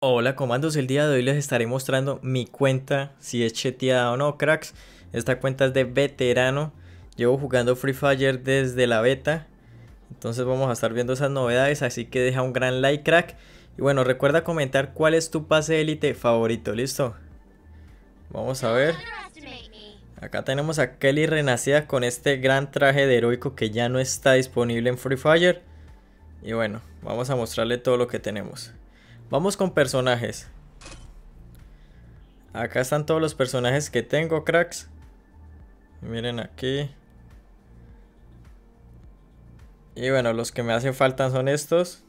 Hola comandos, el día de hoy les estaré mostrando mi cuenta, si es cheteada o no, cracks. Esta cuenta es de veterano, llevo jugando Free Fire desde la beta, entonces vamos a estar viendo esas novedades, así que deja un gran like, crack. Y bueno, recuerda comentar cuál es tu pase élite favorito, ¿listo? Vamos a ver. Acá tenemos a Kelly renacida con este gran traje de heroico que ya no está disponible en Free Fire. Y bueno, vamos a mostrarle todo lo que tenemos. Vamos con personajes. Acá están todos los personajes que tengo, cracks. Miren aquí. Y bueno, los que me hacen falta son estos.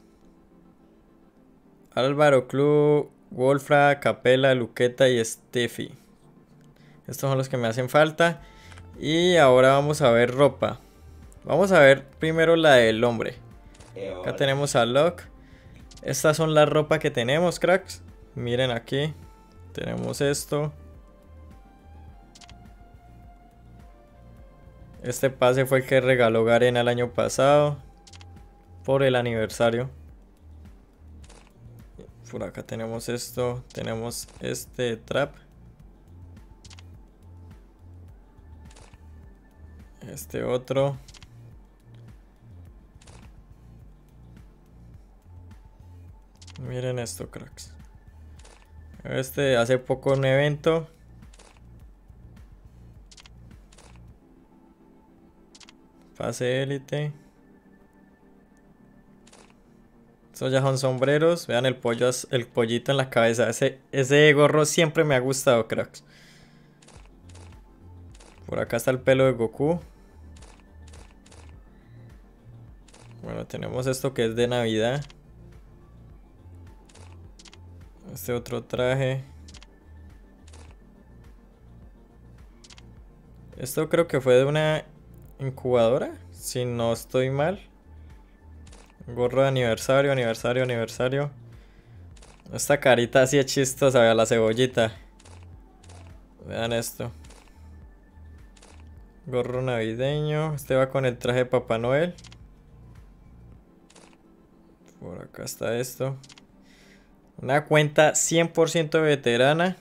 Álvaro Club, Wolfra, Capela, Luqueta y Steffi. Estos son los que me hacen falta. Y ahora vamos a ver ropa. Vamos a ver primero la del hombre. Acá tenemos a Locke. Estas son las ropas que tenemos, cracks. Miren aquí. Tenemos esto. Este pase fue el que regaló Garena el año pasado. Por el aniversario. Por acá tenemos esto. Tenemos este trap. Este otro. Miren esto, cracks. Este hace poco un evento. Fase élite. Estos ya son sombreros. Vean el pollo, el pollito en la cabeza. Ese, ese gorro siempre me ha gustado, cracks. Por acá está el pelo de Goku. Bueno, tenemos esto que es de Navidad. Este otro traje. Esto creo que fue de una incubadora, si no estoy mal. Gorro de aniversario, aniversario, aniversario. Esta carita así es chistosa, vea la cebollita. Vean esto. Gorro navideño. Este va con el traje de Papá Noel. Por acá está esto. Una cuenta 100% veterana.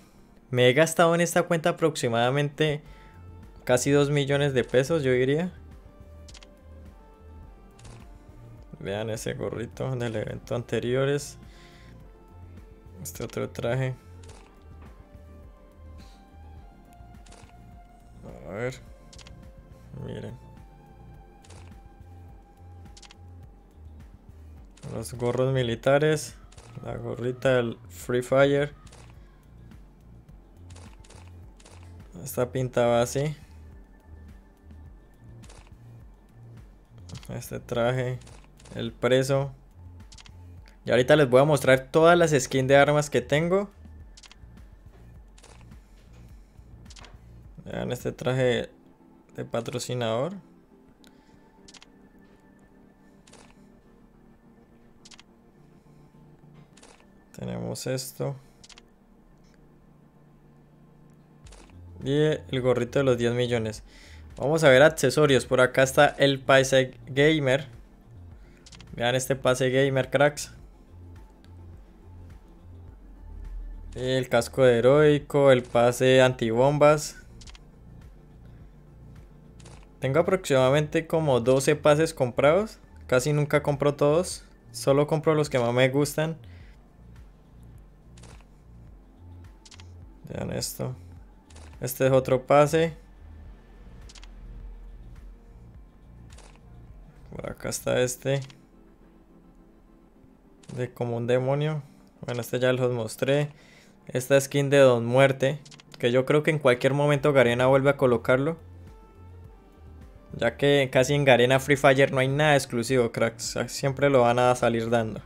Me he gastado en esta cuenta aproximadamente casi 2 millones de pesos, yo diría. Vean ese gorrito del evento anteriores. Este otro traje. A ver. Miren. Los gorros militares. La gorrita del Free Fire. Esta pintaba así. Este traje. El preso. Y ahorita les voy a mostrar todas las skins de armas que tengo. Vean este traje de patrocinador. Tenemos esto. Y el gorrito de los 10 millones. Vamos a ver accesorios. Por acá está el pase gamer. Vean este pase gamer, cracks. El casco de heroico, el pase antibombas. Tengo aproximadamente como 12 pases comprados. Casi nunca compro todos. Solo compro los que más me gustan. Vean esto. Este es otro pase. Por acá está este. De como un demonio. Bueno, este ya los mostré. Esta skin de Don Muerte. Que yo creo que en cualquier momento Garena vuelve a colocarlo. Ya que casi en Garena Free Fire no hay nada exclusivo, cracks. Siempre lo van a salir dando.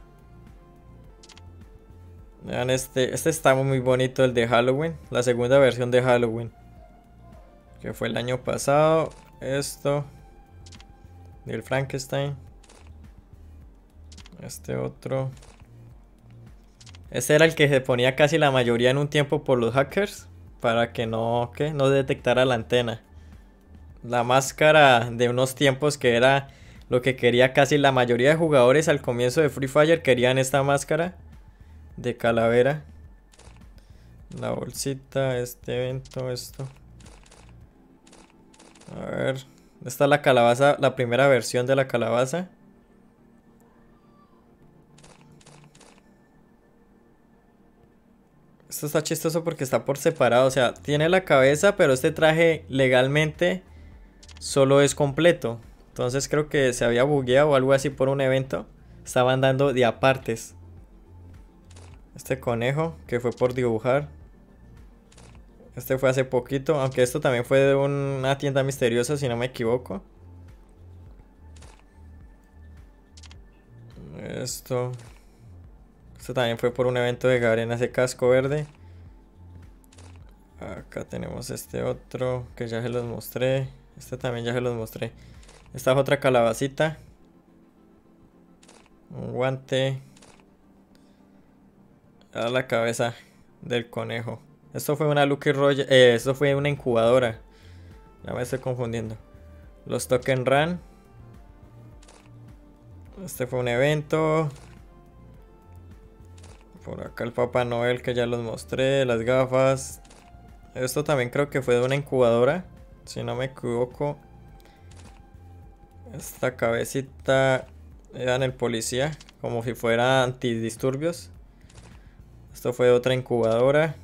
Vean este, este está muy bonito, el de Halloween, la segunda versión de Halloween. Que fue el año pasado. Esto. Del Frankenstein. Este otro. Este era el que se ponía casi la mayoría en un tiempo por los hackers. Para que no, no detectara la antena. La máscara de unos tiempos que era lo que quería casi la mayoría de jugadores al comienzo de Free Fire querían esta máscara de calavera. La bolsita, este evento, esto. A ver. Esta es la calabaza, la primera versión de la calabaza. Esto está chistoso porque está por separado. O sea, tiene la cabeza, pero este traje legalmente solo es completo. Entonces creo que se había bugueado o algo así por un evento. Estaban dando de apartes. Este conejo que fue por dibujar. Este fue hace poquito, aunque esto también fue de una tienda misteriosa si no me equivoco. Esto. Esto también fue por un evento de Garena, ese casco verde. Acá tenemos este otro que ya se los mostré. Este también ya se los mostré. Esta es otra calabacita. Un guante. La cabeza del conejo. Esto fue una Lucky Royale. Eh, esto fue una incubadora. Ya me estoy confundiendo. Los Token Run. Este fue un evento. Por acá el Papá Noel que ya los mostré. Las gafas. Esto también creo que fue de una incubadora. Si no me equivoco. Esta cabecita era en el policía. Como si fuera antidisturbios. Esto fue otra incubadora.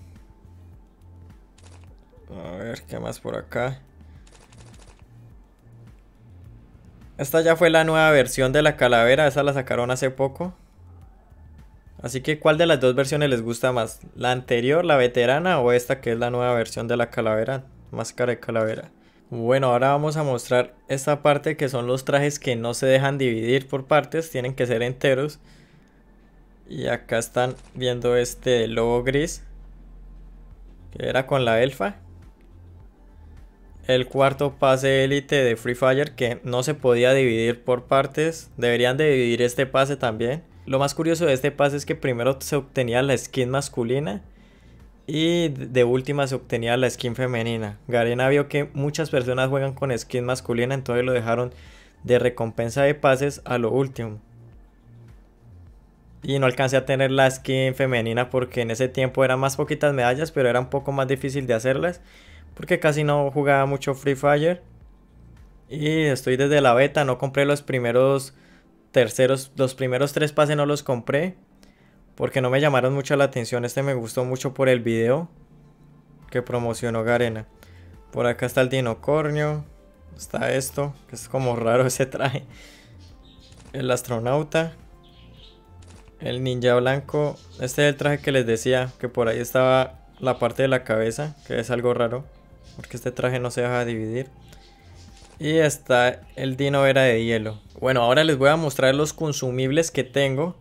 A ver, ¿qué más por acá? Esta ya fue la nueva versión de la calavera, esa la sacaron hace poco. Así que, ¿cuál de las dos versiones les gusta más? ¿La anterior, la veterana, o esta que es la nueva versión de la calavera? Máscara de calavera. Bueno, ahora vamos a mostrar esta parte que son los trajes que no se dejan dividir por partes, tienen que ser enteros. Y acá están viendo este lobo gris, que era con la elfa el cuarto pase élite de Free Fire que no se podía dividir por partes. Deberían de dividir este pase también. Lo más curioso de este pase es que primero se obtenía la skin masculina y de última se obtenía la skin femenina. Garena vio que muchas personas juegan con skin masculina, entonces lo dejaron de recompensa de pases a lo último. Y no alcancé a tener la skin femenina porque en ese tiempo eran más poquitas medallas, pero era un poco más difícil de hacerlas porque casi no jugaba mucho Free Fire. Y estoy desde la beta, no compré los primeros terceros, los primeros tres pases no los compré. Porque no me llamaron mucho la atención. Este me gustó mucho por el video que promocionó Garena. Por acá está el dinocornio. Está esto, que es como raro ese traje. El astronauta. El ninja blanco. Este es el traje que les decía, que por ahí estaba la parte de la cabeza, que es algo raro porque este traje no se deja dividir. Y está el Dino Era de hielo. Bueno, ahora les voy a mostrar los consumibles que tengo.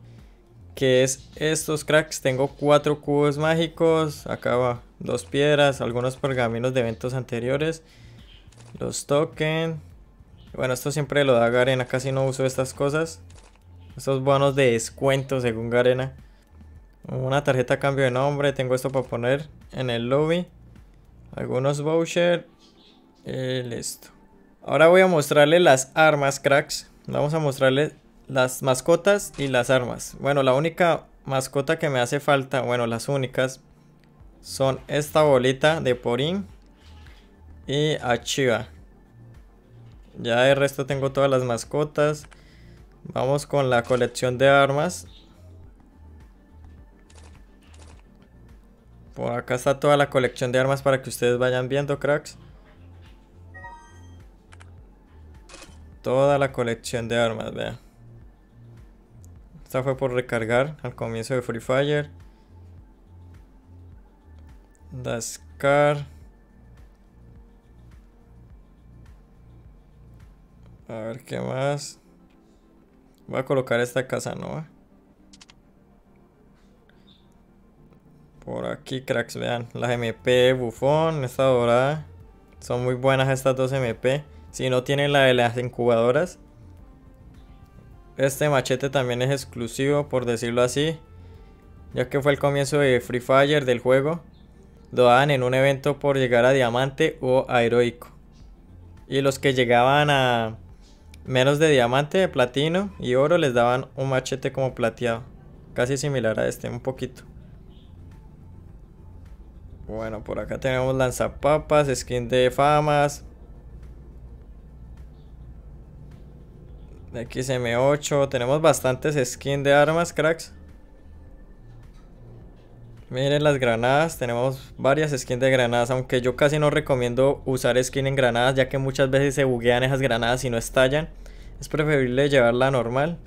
Que es estos cracks. Tengo cuatro cubos mágicos. Acá va dos piedras. Algunos pergaminos de eventos anteriores. Los tokens. Bueno, esto siempre lo da Garena. Casi no uso estas cosas. Estos bonos de descuento según Garena. Una tarjeta cambio de nombre. Tengo esto para poner en el lobby. Algunos voucher eh, listo. Ahora voy a mostrarle las armas cracks. Vamos a mostrarle las mascotas y las armas. Bueno la única mascota que me hace falta bueno las únicas son esta bolita de porín y Achiva ya de resto tengo todas las mascotas vamos con la colección de armas Por acá está toda la colección de armas para que ustedes vayan viendo, cracks. Toda la colección de armas, vean. Esta fue por recargar al comienzo de Free Fire. Dascar. A ver qué más. Voy a colocar esta casa, ¿no? Por aquí, cracks, vean. Las MP Bufón, esta dorada. Son muy buenas estas dos MP. Si no tienen la de las incubadoras. Este machete también es exclusivo, por decirlo así. Ya que fue el comienzo de Free Fire del juego. Lo daban en un evento por llegar a diamante o a heroico. Y los que llegaban a menos de diamante, de platino y oro les daban un machete como plateado. casi similar a este, un poquito. Bueno, por acá tenemos lanzapapas, skin de famas. XM8, tenemos bastantes skins de armas, cracks. Miren las granadas, tenemos varias skins de granadas, aunque yo casi no recomiendo usar skin en granadas ya que muchas veces se buguean esas granadas y no estallan. Es preferible llevarla normal.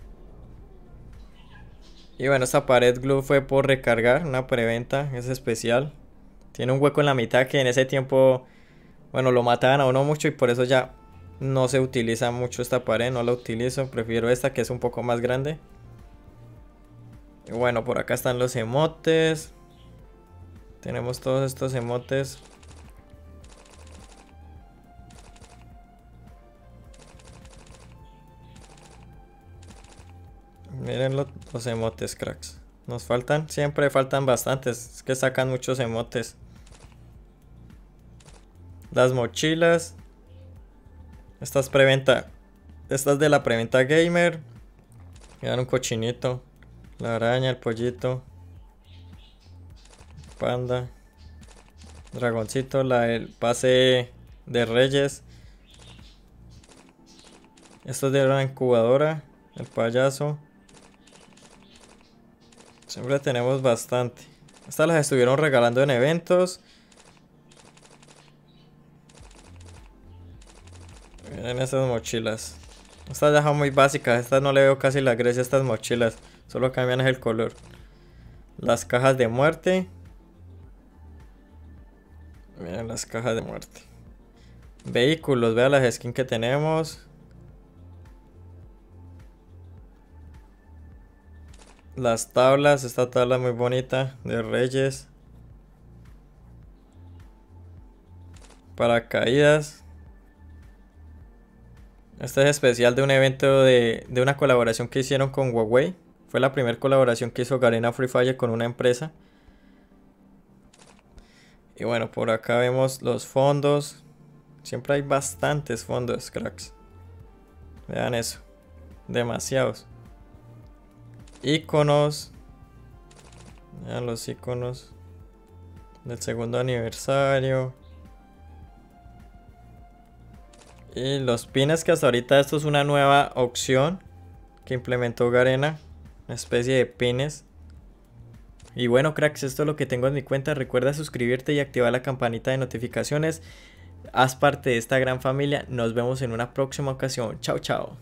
Y bueno, esta pared glue fue por recargar, una preventa, es especial. Tiene un hueco en la mitad que en ese tiempo, bueno, lo mataban a uno mucho y por eso ya no se utiliza mucho esta pared, no la utilizo, prefiero esta que es un poco más grande. Y bueno, por acá están los emotes. Tenemos todos estos emotes. Miren los, emotes, cracks. Nos faltan, siempre faltan bastantes. Es que sacan muchos emotes. Las mochilas. Estas preventa. Estas de la preventa gamer. Quedan un cochinito. La araña, el pollito panda. Dragoncito, la, el pase de reyes. Esto es de una incubadora. El payaso. Siempre tenemos bastante. Estas las estuvieron regalando en eventos. Miren estas mochilas. Estas ya son muy básicas. Estas no le veo casi la grecia a estas mochilas. Solo cambian el color. Las cajas de muerte. Miren las cajas de muerte. Vehículos, vean las skins que tenemos. Las tablas, esta tabla muy bonita de Reyes. Paracaídas. Este es especial de un evento de, de una colaboración que hicieron con Huawei. Fue la primera colaboración que hizo Garena Free Fire con una empresa. Y bueno, por acá vemos los fondos. Siempre hay bastantes fondos, cracks. Vean eso. Demasiados. Iconos. Vean los iconos. Del segundo aniversario. Y los pines que hasta ahorita esto es una nueva opción que implementó Garena. Una especie de pines y bueno, cracks, esto es lo que tengo en mi cuenta. Recuerda suscribirte y activar la campanita de notificaciones. Haz parte de esta gran familia. Nos vemos en una próxima ocasión. Chao, chao.